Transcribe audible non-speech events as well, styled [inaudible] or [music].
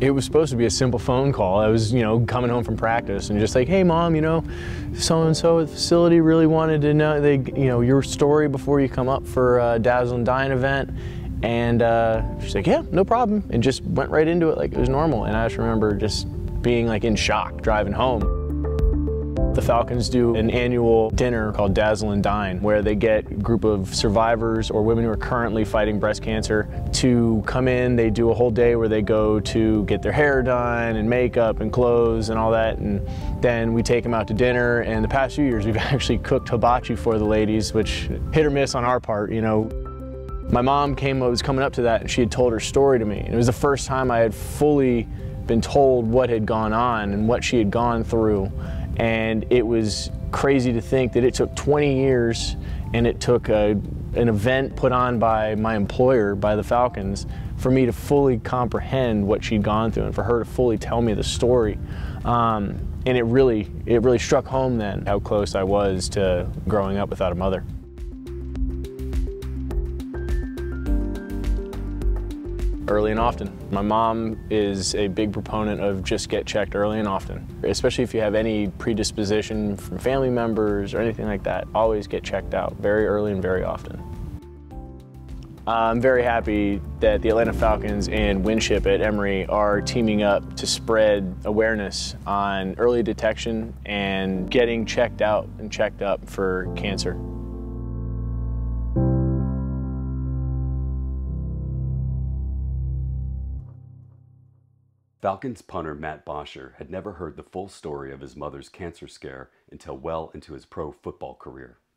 It was supposed to be a simple phone call. I was, you know, coming home from practice and just like, hey, mom, you know, so and so at the facility really wanted to know, they, you know, your story before you come up for a Dazzle and Dine event. And uh, she's like, yeah, no problem. And just went right into it like it was normal. And I just remember just being like in shock driving home. The Falcons do an annual dinner called Dazzle and Dine, where they get a group of survivors or women who are currently fighting breast cancer to come in. They do a whole day where they go to get their hair done and makeup and clothes and all that. And then we take them out to dinner. And the past few years, we've [laughs] actually cooked hibachi for the ladies, which hit or miss on our part, you know. My mom came, was coming up to that, and she had told her story to me. And it was the first time I had fully been told what had gone on and what she had gone through. And it was crazy to think that it took 20 years and it took a, an event put on by my employer, by the Falcons, for me to fully comprehend what she'd gone through and for her to fully tell me the story. Um, and it really, it really struck home then how close I was to growing up without a mother. Early and often. My mom is a big proponent of just get checked early and often, especially if you have any predisposition from family members or anything like that. Always get checked out very early and very often. I'm very happy that the Atlanta Falcons and Winship at Emory are teaming up to spread awareness on early detection and getting checked out and checked up for cancer. Falcons punter Matt Bosher had never heard the full story of his mother's cancer scare until well into his pro football career.